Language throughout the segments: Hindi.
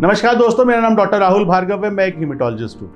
नमस्कार दोस्तों, मेरा नाम डॉक्टर राहुल भार्गव है, मैं एक हिमेटोलॉजिस्ट हूँ।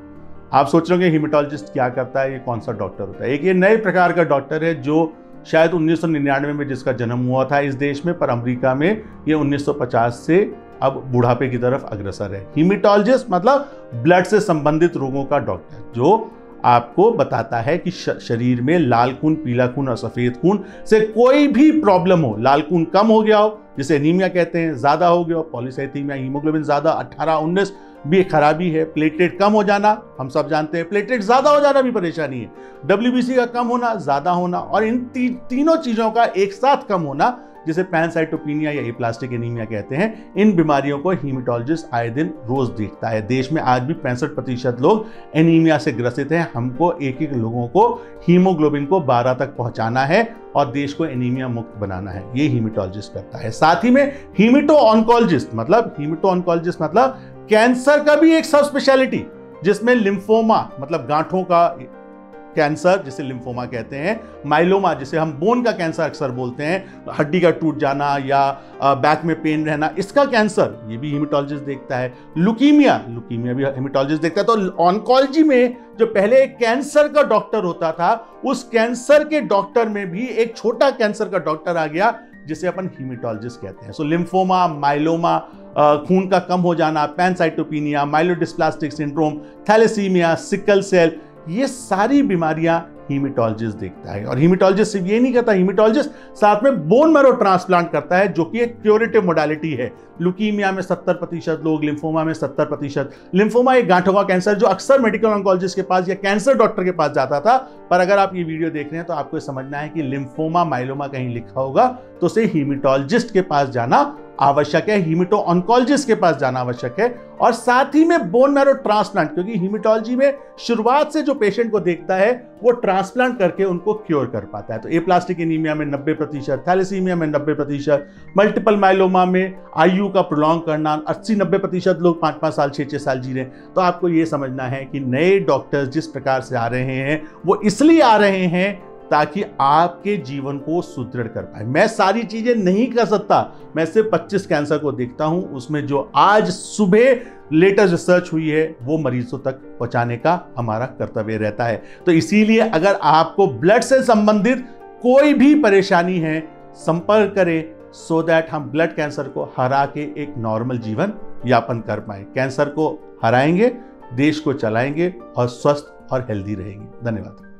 आप सोच रहे होंगे हिमेटोलॉजिस्ट क्या करता है, ये कौन सा डॉक्टर होता है? एक ये नए प्रकार का डॉक्टर है जो शायद 1999 में जिसका जन्म हुआ था इस देश में, पर अमेरिका में ये 1950 से अब बुढ़ापे की तरफ़ अग्रसर है। हिमेटोलॉजिस्ट मतलब ब्लड से संबंधित रोगों का डॉक्टर जो आपको बताता है कि शरीर में लाल खून पीला खून और सफ़ेद खून से कोई भी प्रॉब्लम हो लाल खून कम हो गया हो जिसे एनीमिया कहते हैं ज़्यादा हो गया हो पॉलीसाइथीमिया हीमोग्लोबिन ज़्यादा अट्ठारह उन्नीस भी एक खराबी है प्लेटलेट कम हो जाना हम सब जानते हैं प्लेटलेट ज़्यादा हो जाना भी परेशानी है डब्ल्यूबीसी का कम होना ज़्यादा होना और इन ती, तीनों चीज़ों का एक साथ कम होना जिसे पैनसाइटोपिनिया या एप्लास्टिक एनीमिया कहते हैं। इन बीमारियों को हीमेटोलॉजिस्ट आए दिन रोज देखता है। देश में आज भी पैंसठ प्रतिशत लोग एनीमिया से ग्रसित हैं। हमको एक एक लोगों को हीमोग्लोबिन को 12 तक पहुंचाना है और देश को एनीमिया मुक्त बनाना है। ये हीमेटोलॉजिस्ट करता है। साथ ही में हीमेटो ऑनकोलॉजिस्ट मतलब हीमेटो ऑनकोलॉजिस्ट मतलब कैंसर का भी एक सब स्पेशलिटी जिसमें लिम्फोमा मतलब गांठों का कैंसर, जिसे लिम्फोमा कहते हैं माइलोमा जिसे हम बोन का कैंसर अक्सर बोलते हैं, हड्डी का टूट जाना या बैक में पेन रहना, इसका कैंसर ये भी हिमेटोलॉजिस्ट देखता है। लुकीमिया लुकीमिया भी हिमेटोलॉजिस्ट देखता है। तो ऑनकोलॉजी में जो पहले एक कैंसर का डॉक्टर होता था, उस कैंसर के डॉक्टर में भी एक छोटा कैंसर का डॉक्टर आ गया, जिसे अपन हीमेटोलॉजिस्ट कहते हैं। सो लिम्फोमा माइलोमा खून का कम हो जाना pancytopenia myelodysplastic syndrome thalassemia sickle cell ये सारी बीमारियाँ हीमेटोलॉजिस्ट देखता है। और हीमेटोलॉजिस्ट सिर्फ़ ये नहीं करता हीमेटोलॉजिस्ट साथ में बोन मैरो ट्रांसप्लांट करता है, जो कि एक क्योरेटिव मोडालिटी है। लुकीमिया में 70 प्रतिशत लोग लिम्फोमा में 70 प्रतिशत। लिम्फोमा एक गांठों का कैंसर जो अक्सर मेडिकल ऑन्कोलॉजिस्ट के पास या कैंसर डॉक्टर के पास जाता था। पर अगर आप ये वीडियो देख रहे हैं तो आपको समझना है कि लिम्फोमा माइलोमा कहीं लिखा होगा तो उसे हीमेटोलॉजिस्ट के पास जाना आवश्यक है। हीमिटो ऑन्कोलॉजिस्ट के पास जाना आवश्यक है और साथ ही में बोन मैरो ट्रांसप्लांट क्योंकि हीमिटोलॉजी में शुरुआत से जो पेशेंट को देखता है, वो ट्रांसप्लांट करके उनको क्योर कर पाता है। तो ए प्लास्टिक एनीमिया में 90 प्रतिशत थैलेसीमिया में 90 प्रतिशत मल्टीपल माइलोमा में आयु का प्रोलॉन्ग करना 80-90 प्रतिशत लोग पाँच पाँच साल छः छः साल जी रहे तो आपको ये समझना है कि नए डॉक्टर्स जिस प्रकार से आ रहे हैं, वो इसलिए आ रहे हैं ताकि आपके जीवन को सुदृढ़ कर पाए। मैं सारी चीज़ें नहीं कर सकता। मैं सिर्फ़ 25 कैंसर को देखता हूँ। उसमें जो आज सुबह लेटेस्ट रिसर्च हुई है, वो मरीजों तक पहुँचाने का हमारा कर्तव्य रहता है। तो इसीलिए अगर आपको ब्लड से संबंधित कोई भी परेशानी है, संपर्क करें सो so दैट हम ब्लड कैंसर को हरा के एक नॉर्मल जीवन यापन कर पाए। कैंसर को हराएँगे, देश को चलाएँगे और स्वस्थ और हेल्दी रहेंगे। धन्यवाद।